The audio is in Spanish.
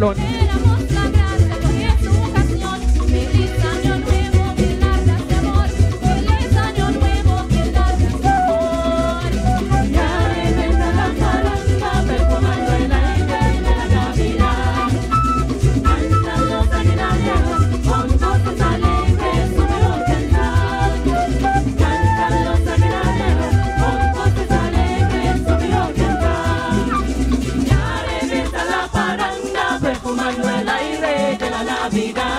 cabrón. Navidad.